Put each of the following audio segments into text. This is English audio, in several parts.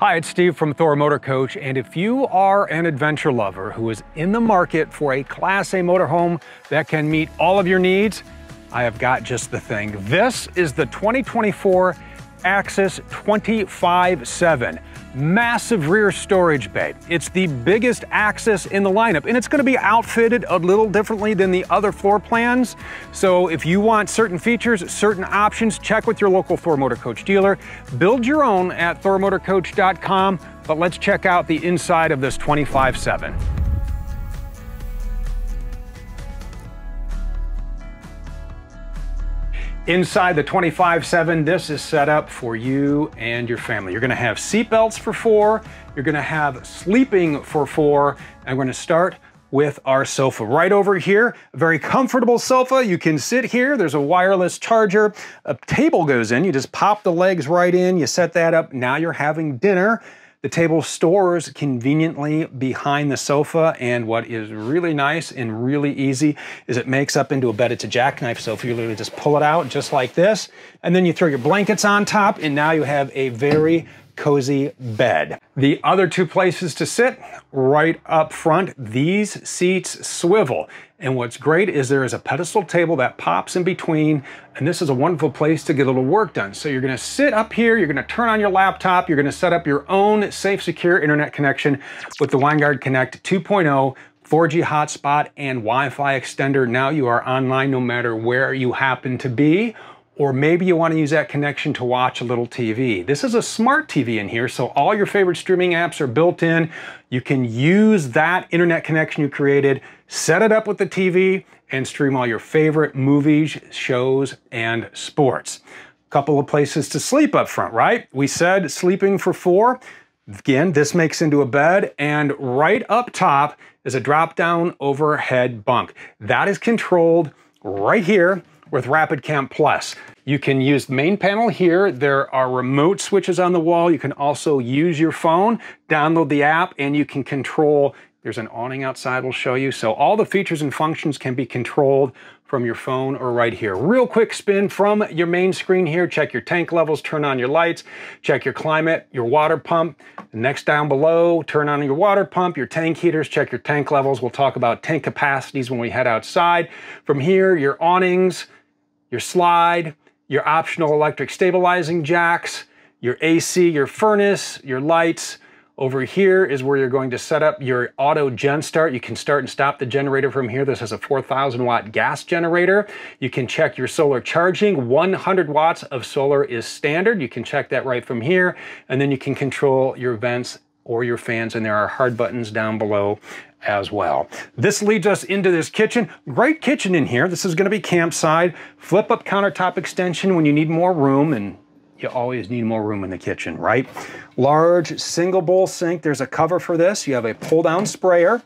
Hi, it's Steve from Thor Motor Coach, and if you are an adventure lover who is in the market for a Class A motorhome that can meet all of your needs, I have got just the thing. This is the 2024 Axis 25-7 massive rear storage bay. It's the biggest Axis in the lineup, and it's gonna be outfitted a little differently than the other floor plans. So if you want certain features, certain options, check with your local Thor Motor Coach dealer. Build your own at thormotorcoach.com, but let's check out the inside of this 25-7. Inside the 25-7, this is set up for you and your family. You're gonna have seatbelts for four, you're gonna have sleeping for four, and we're gonna start with our sofa right over here. A very comfortable sofa. You can sit here. There's a wireless charger. A table goes in. You just pop the legs right in. You set that up. Now you're having dinner. The table stores conveniently behind the sofa, and what is really nice and really easy is it makes up into a bed. It's a jackknife sofa. You literally just pull it out just like this, and then you throw your blankets on top, and now you have a very cozy bed. The other two places to sit, right up front, these seats swivel. And what's great is there is a pedestal table that pops in between, and this is a wonderful place to get a little work done. So you're gonna sit up here, you're gonna turn on your laptop, you're gonna set up your own safe, secure internet connection with the Winegard Connect 2.0 4G hotspot and Wi-Fi extender. Now you are online no matter where you happen to be or maybe you want to use that connection to watch a little TV. This is a smart TV in here, so all your favorite streaming apps are built in. You can use that internet connection you created, set it up with the TV, and stream all your favorite movies, shows, and sports. Couple of places to sleep up front, right? We said sleeping for four. Again, this makes into a bed, and right up top is a drop-down overhead bunk. That is controlled right here with Rapid Camp Plus. You can use the main panel here. There are remote switches on the wall. You can also use your phone, download the app, and you can control, there's an awning outside we'll show you. So all the features and functions can be controlled from your phone or right here. Real quick spin from your main screen here. Check your tank levels, turn on your lights, check your climate, your water pump. Next down below, turn on your water pump, your tank heaters, check your tank levels. We'll talk about tank capacities when we head outside. From here, your awnings, your slide, your optional electric stabilizing jacks, your AC, your furnace, your lights. Over here is where you're going to set up your auto gen start. You can start and stop the generator from here. This is a 4,000 watt gas generator. You can check your solar charging. 100 watts of solar is standard. You can check that right from here. And then you can control your vents or your fans, and there are hard buttons down below as well. This leads us into this kitchen. Great kitchen in here. This is gonna be campside. Flip up countertop extension when you need more room, and you always need more room in the kitchen, right? Large single bowl sink. There's a cover for this. You have a pull down sprayer.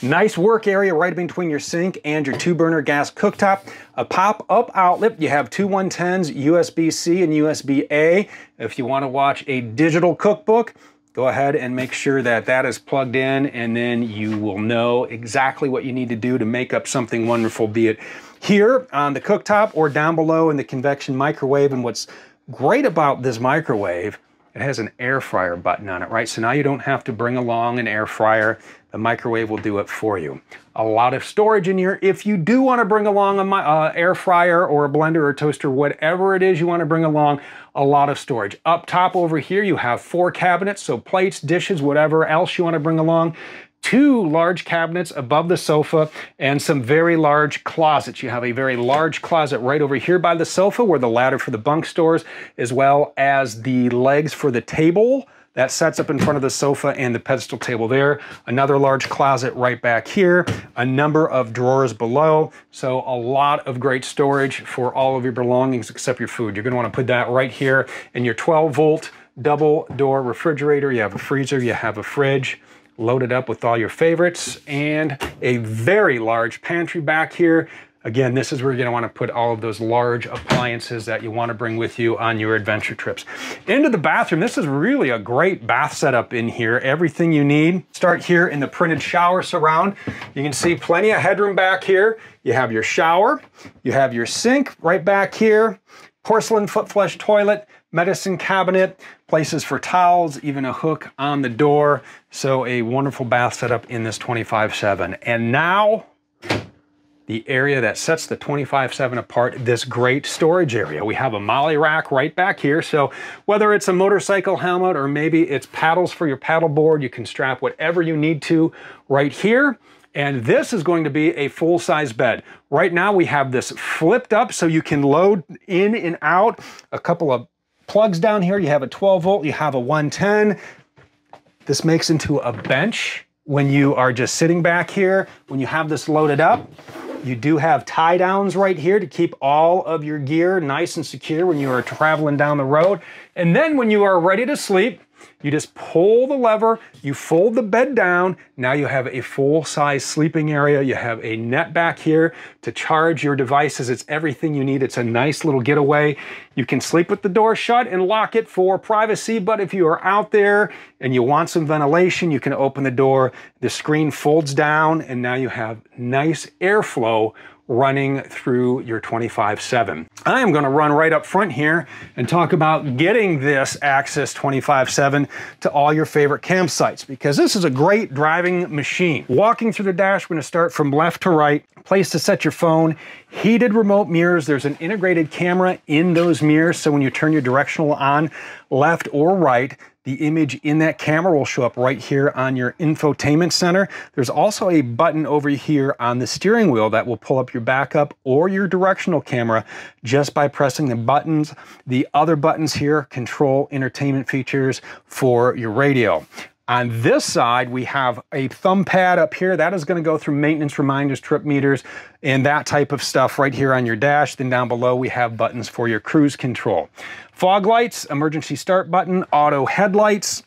Nice work area right between your sink and your two burner gas cooktop. A pop-up outlet. You have two 110s, USB-C and USB-A. If you want to watch a digital cookbook, go ahead and make sure that that is plugged in and then you will know exactly what you need to do to make up something wonderful, be it here on the cooktop or down below in the convection microwave. And what's great about this microwave, it has an air fryer button on it, right? So now you don't have to bring along an air fryer. The microwave will do it for you. A lot of storage in here. If you do want to bring along an uh, air fryer or a blender or a toaster, whatever it is you want to bring along, a lot of storage. Up top over here, you have four cabinets, so plates, dishes, whatever else you want to bring along two large cabinets above the sofa and some very large closets. You have a very large closet right over here by the sofa where the ladder for the bunk stores, as well as the legs for the table that sets up in front of the sofa and the pedestal table there. Another large closet right back here, a number of drawers below. So a lot of great storage for all of your belongings except your food. You're gonna wanna put that right here in your 12 volt double door refrigerator. You have a freezer, you have a fridge, loaded up with all your favorites and a very large pantry back here Again, this is where you're gonna wanna put all of those large appliances that you wanna bring with you on your adventure trips. Into the bathroom, this is really a great bath setup in here. Everything you need. Start here in the printed shower surround. You can see plenty of headroom back here. You have your shower, you have your sink right back here, porcelain foot flush toilet, medicine cabinet, places for towels, even a hook on the door. So a wonderful bath setup in this 25-7. And now the area that sets the 25-7 apart, this great storage area. We have a MOLLE rack right back here. So whether it's a motorcycle helmet or maybe it's paddles for your paddle board, you can strap whatever you need to right here. And this is going to be a full-size bed. Right now we have this flipped up so you can load in and out a couple of plugs down here. You have a 12 volt, you have a 110. This makes into a bench when you are just sitting back here. When you have this loaded up, you do have tie downs right here to keep all of your gear nice and secure when you are traveling down the road. And then when you are ready to sleep, you just pull the lever, you fold the bed down. Now you have a full size sleeping area. You have a net back here to charge your devices. It's everything you need. It's a nice little getaway. You can sleep with the door shut and lock it for privacy. But if you are out there and you want some ventilation, you can open the door. The screen folds down and now you have nice airflow running through your 25-7. I am gonna run right up front here and talk about getting this Axis 25-7 to all your favorite campsites because this is a great driving machine. Walking through the dash, we're gonna start from left to right, place to set your phone, heated remote mirrors. There's an integrated camera in those mirrors, so when you turn your directional on, left or right, the image in that camera will show up right here on your infotainment center. There's also a button over here on the steering wheel that will pull up your backup or your directional camera just by pressing the buttons. The other buttons here control entertainment features for your radio. On this side, we have a thumb pad up here. That is gonna go through maintenance reminders, trip meters, and that type of stuff right here on your dash. Then down below, we have buttons for your cruise control. Fog lights, emergency start button, auto headlights,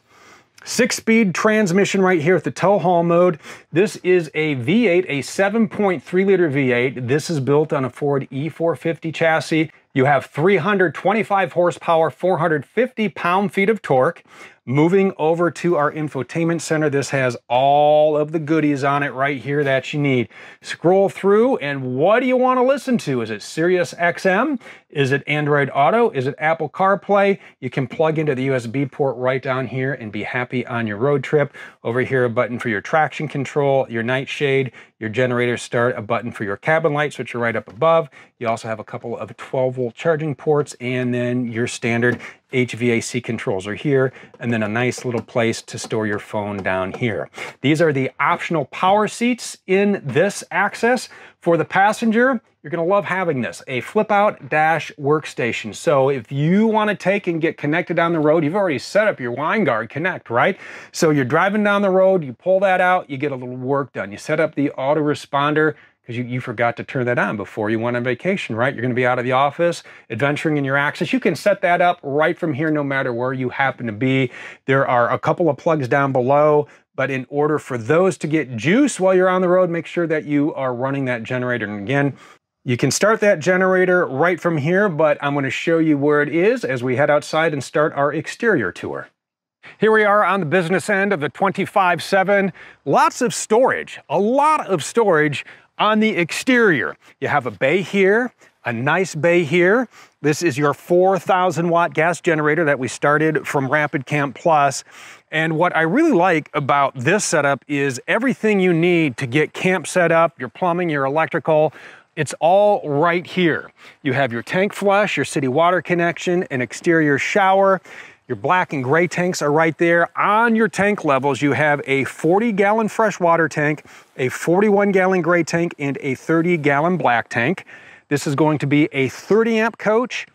Six-speed transmission right here with the tow haul mode. This is a V8, a 7.3 liter V8. This is built on a Ford E450 chassis. You have 325 horsepower, 450 pound-feet of torque. Moving over to our infotainment center, this has all of the goodies on it right here that you need. Scroll through and what do you want to listen to? Is it Sirius XM? Is it Android Auto? Is it Apple CarPlay? You can plug into the USB port right down here and be happy on your road trip. Over here, a button for your traction control, your night shade, your generator start, a button for your cabin lights, which are right up above. You also have a couple of 12 volt charging ports and then your standard HVAC controls are here, and then a nice little place to store your phone down here. These are the optional power seats in this Axis. For the passenger, you're gonna love having this, a flip out dash workstation. So if you wanna take and get connected down the road, you've already set up your Winegard Connect, right? So you're driving down the road, you pull that out, you get a little work done. You set up the autoresponder, because you, you forgot to turn that on before you went on vacation, right? You're going to be out of the office, adventuring in your Axis. You can set that up right from here no matter where you happen to be. There are a couple of plugs down below, but in order for those to get juice while you're on the road, make sure that you are running that generator. And again, you can start that generator right from here, but I'm going to show you where it is as we head outside and start our exterior tour. Here we are on the business end of the 25-7. Lots of storage, a lot of storage on the exterior, you have a bay here, a nice bay here. This is your 4,000 watt gas generator that we started from Rapid Camp Plus. And what I really like about this setup is everything you need to get camp set up, your plumbing, your electrical, it's all right here. You have your tank flush, your city water connection, an exterior shower. Your black and gray tanks are right there. On your tank levels, you have a 40 gallon freshwater tank, a 41 gallon gray tank, and a 30 gallon black tank. This is going to be a 30 amp coach.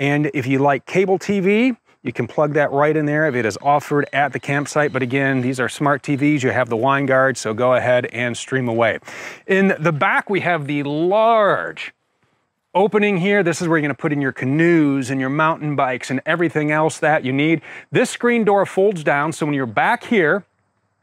And if you like cable TV, you can plug that right in there if it is offered at the campsite. But again, these are smart TVs. You have the Winegard, so go ahead and stream away. In the back, we have the large opening here. This is where you're going to put in your canoes and your mountain bikes and everything else that you need. This screen door folds down, so when you're back here,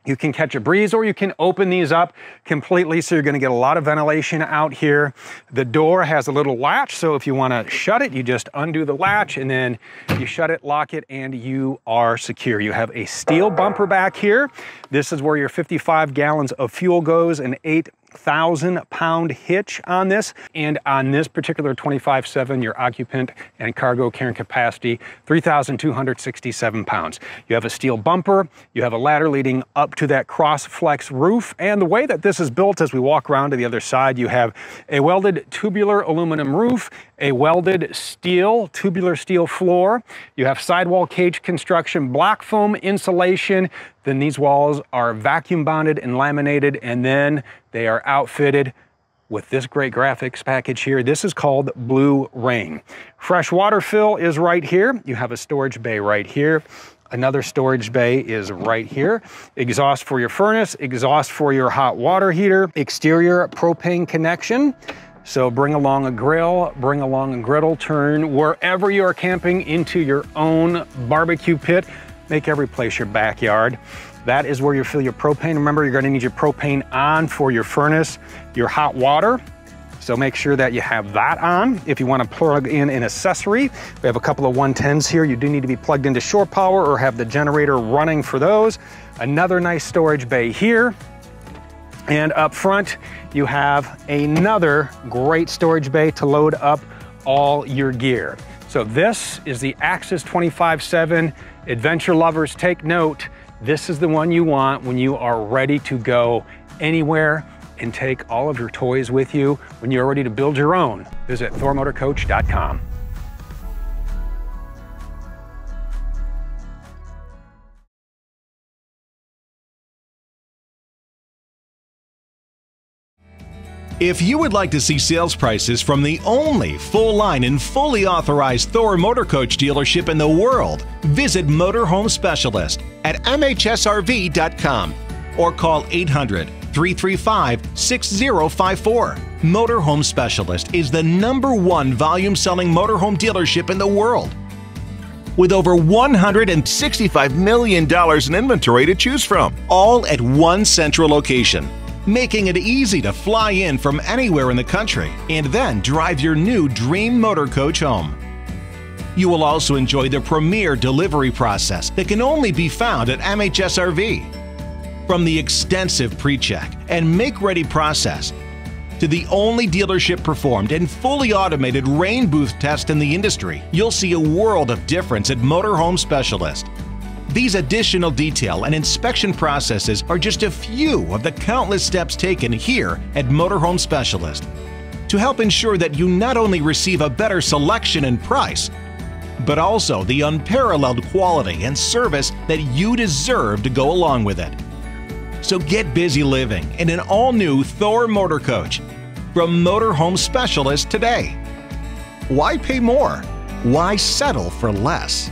you can catch a breeze or you can open these up completely so you're going to get a lot of ventilation out here. The door has a little latch so if you want to shut it you just undo the latch and then you shut it, lock it and you are secure. You have a steel bumper back here. This is where your 55 gallons of fuel goes and eight 8,000 pound hitch on this. And on this particular 25.7, your occupant and cargo carrying capacity, 3,267 pounds. You have a steel bumper, you have a ladder leading up to that cross flex roof. And the way that this is built as we walk around to the other side, you have a welded tubular aluminum roof, a welded steel, tubular steel floor. You have sidewall cage construction, black foam insulation. Then these walls are vacuum bonded and laminated, and then they are outfitted with this great graphics package here. This is called Blue Rain. Fresh water fill is right here. You have a storage bay right here. Another storage bay is right here. Exhaust for your furnace, exhaust for your hot water heater, exterior propane connection. So bring along a grill, bring along a griddle, turn wherever you are camping into your own barbecue pit. Make every place your backyard. That is where you fill your propane. Remember, you're gonna need your propane on for your furnace, your hot water. So make sure that you have that on. If you wanna plug in an accessory, we have a couple of 110s here. You do need to be plugged into shore power or have the generator running for those. Another nice storage bay here. And up front, you have another great storage bay to load up all your gear. So this is the Axis 25-7. Adventure lovers, take note. This is the one you want when you are ready to go anywhere and take all of your toys with you when you're ready to build your own. Visit thormotorcoach.com. If you would like to see sales prices from the only full line and fully authorized Thor Motor Coach dealership in the world, visit Motorhome Specialist at MHSRV.com or call 800 335 6054. Motorhome Specialist is the number one volume selling motorhome dealership in the world. With over $165 million in inventory to choose from, all at one central location making it easy to fly in from anywhere in the country and then drive your new dream motor coach home. You will also enjoy the premier delivery process that can only be found at MHSRV. From the extensive pre check and make ready process to the only dealership performed and fully automated rain booth test in the industry, you'll see a world of difference at Motorhome Specialist. These additional detail and inspection processes are just a few of the countless steps taken here at Motorhome Specialist to help ensure that you not only receive a better selection and price, but also the unparalleled quality and service that you deserve to go along with it. So get busy living in an all new Thor Motor Coach from Motorhome Specialist today. Why pay more? Why settle for less?